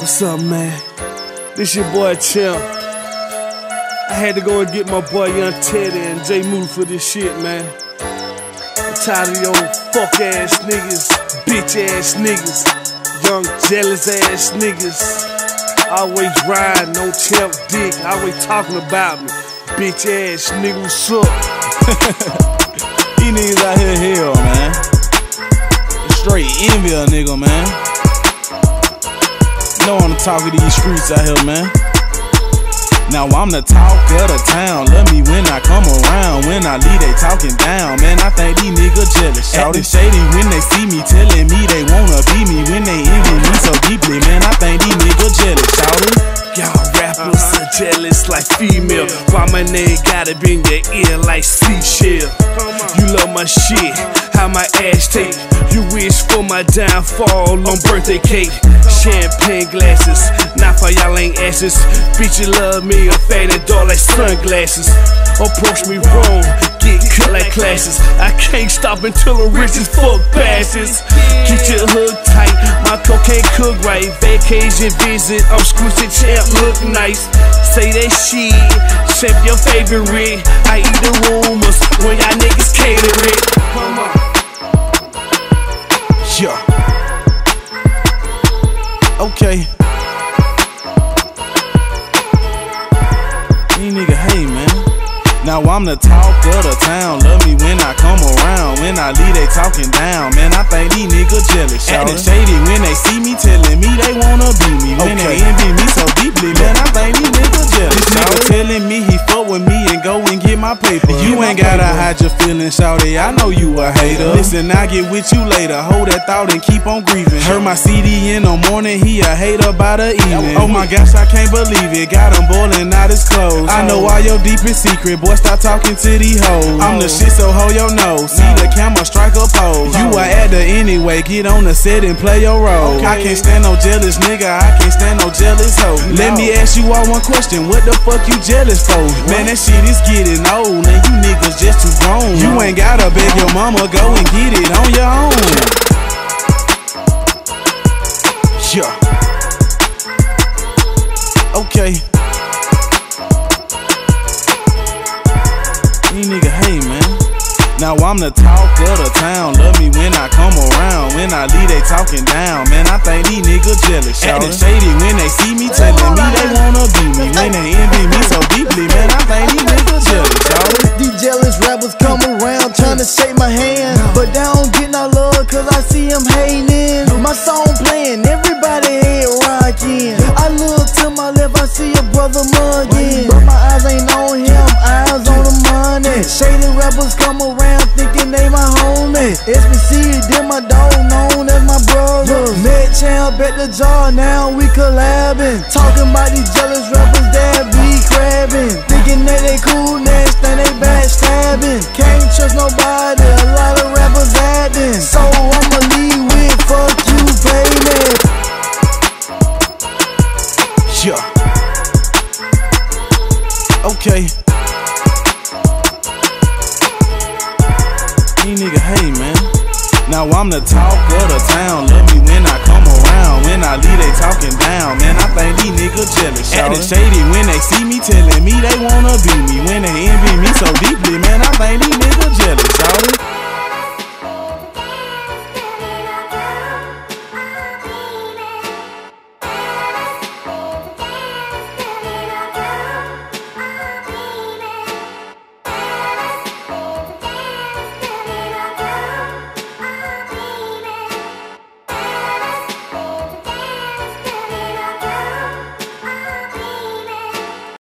What's up, man? This your boy Champ. I had to go and get my boy Yung Teddy and J Mula for this shit, man. I'm tired of your fuck ass niggas, bitch ass niggas, young jealous ass niggas. Always riding on Champ dick, always talking about me. Bitch ass nigga, what's up? These niggas out here hell, man. Straight envy a nigga, man. Know I'm the talk of these streets out here, man. Now I'm the talk of the town. Love me when I come around. When I leave, they talking down. Man, I think these niggas jealous. Acting shady when they see me, telling me they wanna be me. When they envy me so deeply, man, I think these niggas jealous. Shouting. Y'all rappers are jealous like female. Why my name gotta be in your ear like seashell? You love my shit, how my ass take. You wish for my downfall on birthday cake. Champagne glasses, not for y'all ain't asses. Bitch, you love me, faded dog like sunglasses. Approach me wrong, get cut like classes. I can't stop until as fuck passes. Keep your hood tight, my cocaine cook right. Vacation visit, I'm squishy champ, look nice. Say that shit, champ your favorite. I eat the rumors when y'all niggas cater it. Yeah. Okay. These nigga, hey man. Now I'm the talk of the town. Love me when I come around. When I leave, they talking down. Man, I think these niggas jealous. Acting shady when they see me, telling me they wanna be me. When they envy me so deeply, man, I think these niggas jealous. This nigga telling me he fuck with me and go and get my paper. You ain't gotta hide your feelings, shawty. I know you a hater. Listen, I get with you later. Hold that thought and keep on grieving. Heard my CD in the morning, he a hater by the evening. Oh my gosh, I can't believe it. Got him boiling out his clothes. I know all your deepest secret, boy. Stop talking to these hoes. I'm the shit, so hold your nose. See the camera strike a pose. You a actor anyway. Get on the set and play your role. I can't stand no jealous nigga. I can't stand no jealous hoe. Let me ask you all one question. What the fuck you jealous for? Man, that shit is getting old. And you niggas just too grown. You ain't gotta beg your mama. Go and get it on your own. Yeah. Okay. Now I'm the talk of the town. Love me when I come around. When I leave, they talking down. Man, I think these niggas jealous. Acting shady when they see me, telling me they wanna be me. When they envy me so deeply, man, I think these niggas jealous, y'all. These jealous rappers come around trying to shake my hand. But they don't get no love cause I see them hating. My song playing, everybody head rocking. I look to my left, I see a brother mugging. But my eyes ain't on him, eyes on the money. Shady rappers come around SBC, them my dog, known as my brother. Met champ at the jar, now we collabing. Talking about these jealous rappers that be crabbing. Thinking that they cool, next thing they backstabbing. Can't trust nobody, a lot of rappers acting. So I'ma leave with fuck you, baby. Yeah. Okay. These nigga, hey man. Now I'm the talk of the town. Love me when I come around. When I leave, they talking down. Man, I think these niggas jealous. Acting shady when they see me, telling me they wanna be me. When they envy me so deeply, man, I think these niggas jealous, shawty.